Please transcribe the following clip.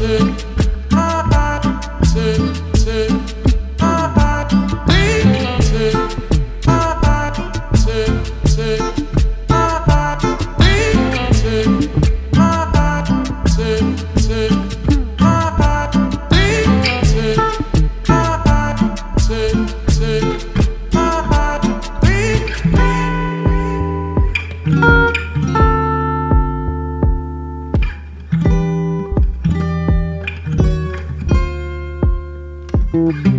listen Mm-hmm.